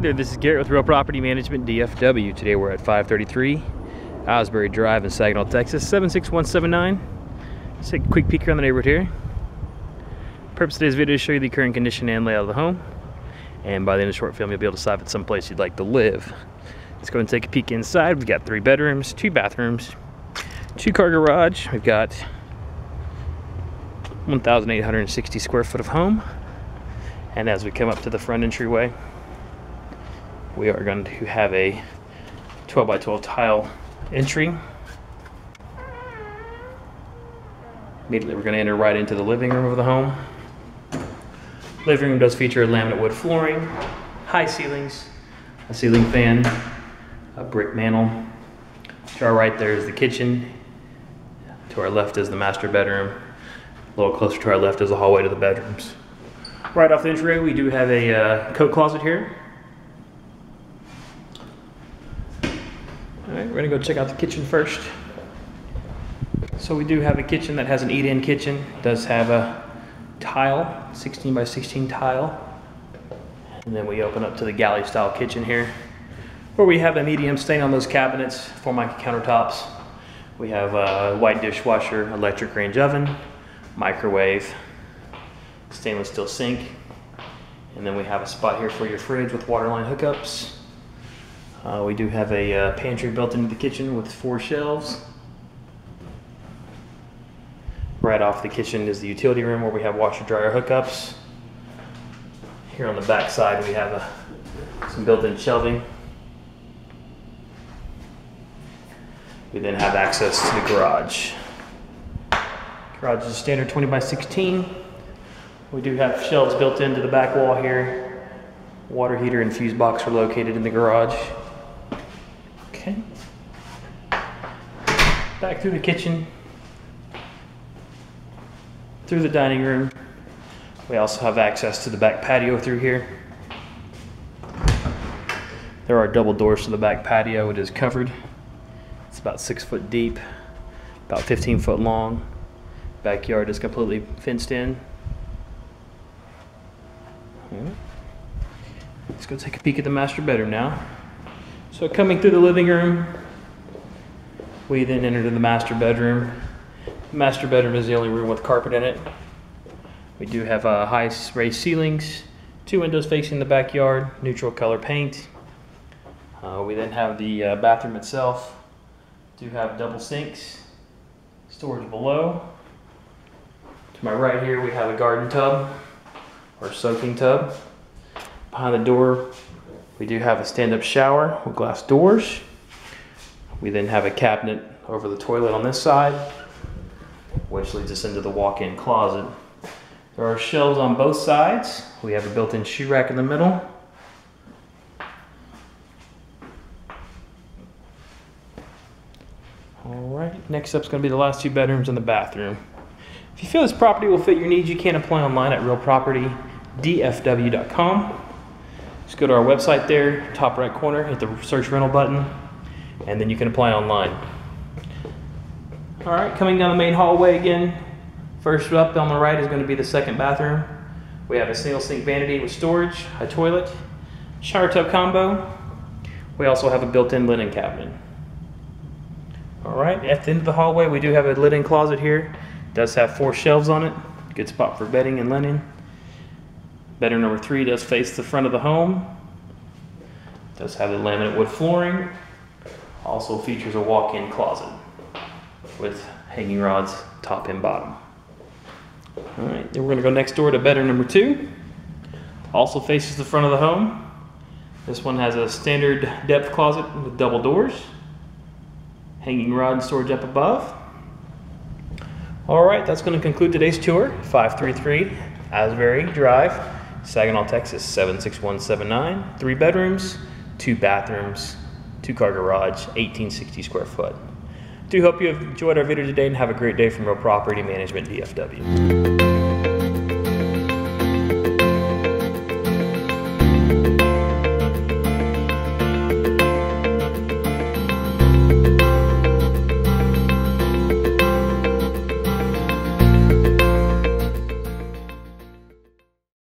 there, this is Garrett with Real Property Management DFW. Today we're at 533 Asbury Drive in Saginaw, Texas, 76179. Let's take a quick peek around the neighborhood here. Purpose of today's video is to show you the current condition and layout of the home. And by the end of the short film, you'll be able to decide if it's someplace you'd like to live. Let's go and take a peek inside. We've got three bedrooms, two bathrooms, two car garage. We've got 1,860 square foot of home. And as we come up to the front entryway, we are going to have a 12 by 12 tile entry. Immediately we're going to enter right into the living room of the home. Living room does feature laminate wood flooring, high ceilings, a ceiling fan, a brick mantle. To our right there is the kitchen. To our left is the master bedroom. A little closer to our left is the hallway to the bedrooms. Right off the entryway, we do have a uh, coat closet here. Right, we're gonna go check out the kitchen first. So we do have a kitchen that has an eat-in kitchen. It does have a tile, 16 by 16 tile. And then we open up to the galley style kitchen here, where we have a medium stain on those cabinets, Formica countertops. We have a white dishwasher, electric range oven, microwave, stainless steel sink. And then we have a spot here for your fridge with waterline hookups. Uh, we do have a uh, pantry built into the kitchen with four shelves. Right off the kitchen is the utility room where we have washer dryer hookups. Here on the back side we have a, some built-in shelving. We then have access to the garage. Garage is a standard 20 by 16. We do have shelves built into the back wall here. Water heater and fuse box are located in the garage. Okay. Back through the kitchen. Through the dining room. We also have access to the back patio through here. There are double doors to the back patio. It is covered. It's about six foot deep, about 15 foot long. Backyard is completely fenced in. Let's go take a peek at the master bedroom now. So coming through the living room, we then enter the master bedroom. The master bedroom is the only room with carpet in it. We do have uh, high raised ceilings, two windows facing the backyard, neutral color paint. Uh, we then have the uh, bathroom itself. Do have double sinks, storage below. To my right here, we have a garden tub or soaking tub. Behind the door, we do have a stand-up shower with glass doors. We then have a cabinet over the toilet on this side, which leads us into the walk-in closet. There are shelves on both sides. We have a built-in shoe rack in the middle. All right, next up is going to be the last two bedrooms and the bathroom. If you feel this property will fit your needs, you can apply online at realpropertydfw.com. Just go to our website there, top right corner, hit the search rental button, and then you can apply online. All right, coming down the main hallway again. First up on the right is going to be the second bathroom. We have a single sink vanity with storage, a toilet, shower tub combo. We also have a built-in linen cabinet. All right, at the end of the hallway, we do have a linen closet here. Does have four shelves on it. Good spot for bedding and linen. Bedroom number three does face the front of the home. Does have the laminate wood flooring. Also features a walk-in closet with hanging rods top and bottom. All right, then we're gonna go next door to bedroom number two. Also faces the front of the home. This one has a standard depth closet with double doors. Hanging rod storage up above. All right, that's going to conclude today's tour. 533 Asbury Drive, Saginaw, Texas 76179. Three bedrooms, two bathrooms, two car garage, 1860 square foot. Do hope you have enjoyed our video today and have a great day from Real Property Management DFW.